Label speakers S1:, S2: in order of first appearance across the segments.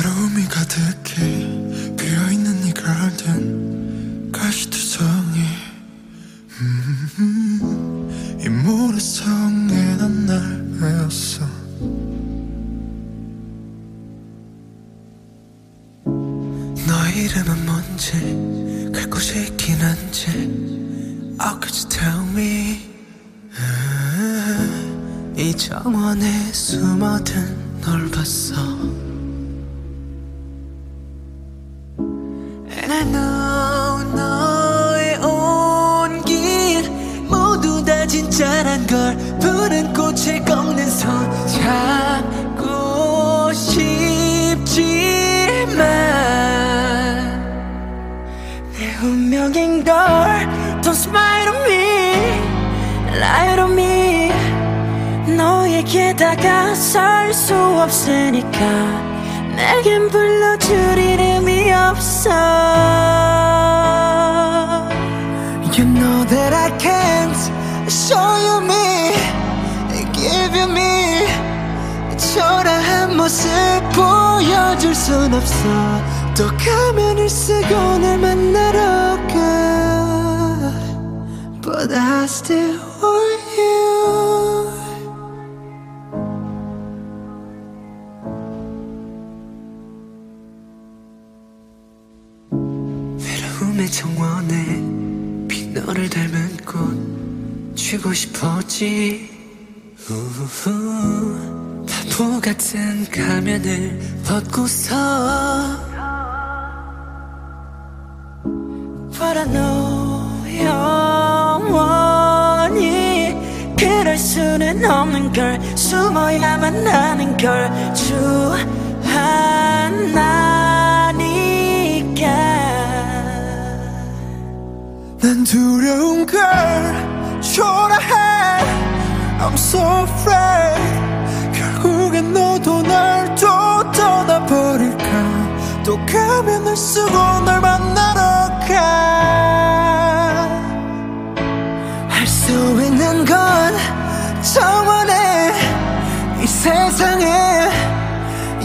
S1: 외로움이 가득해 비어있는 이 가든 가시투성이. 음, 이 모래성에 난날 외웠어. 너의 이름은 뭔지 갈 곳이 있긴 한지. Oh could you tell me? 음, 이 정원에 숨어든 널 봤어
S2: Lie to me. 너에게 다가설 수 없으니까 내겐 불러줄 이름이 없어.
S1: You know that I can't show you me
S2: Give you me.
S1: 초라한 모습
S2: 보여줄
S1: 순 없어. 또 가면을 쓰고 널 만나러 가 But I
S2: still want you.
S1: 외로움의 정원에 빈 너를 닮은 꽃 쥐고 싶었지. 우후, 바보 같은 가면을
S2: 벗고서. But I know 그럴 수는 없는 걸. 숨어야만 하는 걸. 주 하나니까.
S1: 난 두려운 걸 초라해. I'm so afraid. 결국엔 너도 날 또 떠나버릴까? 또 가면을 쓰고 널 만나
S2: 수 있는 건 정원에
S1: 이
S2: 세상에.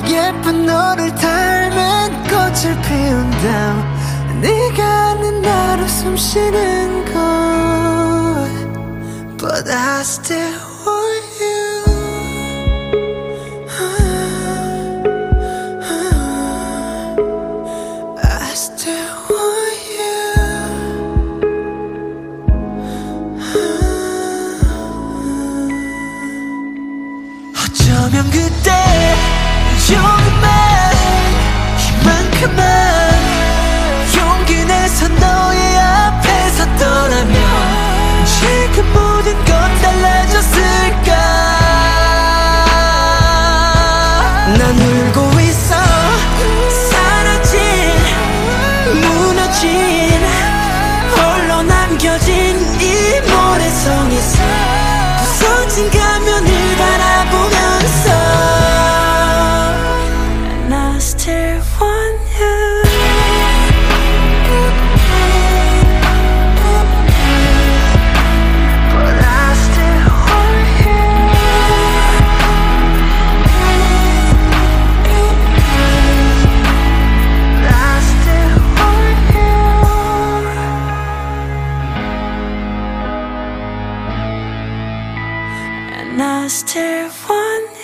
S1: 예쁜
S2: 너를
S1: 닮은 꽃을 피운다
S2: 네가 아는
S1: 나로 숨
S2: 쉬는
S1: 곳
S2: But
S1: I
S2: still
S1: 어쩌면 그때 용기만 이만큼만 용기 내서 너의 앞에 섰더라면 지금 모든 건 달라졌을까?
S2: 난 울고 있어. 사라진 무너진 홀로 남겨진 이 모래성에서 nas ter one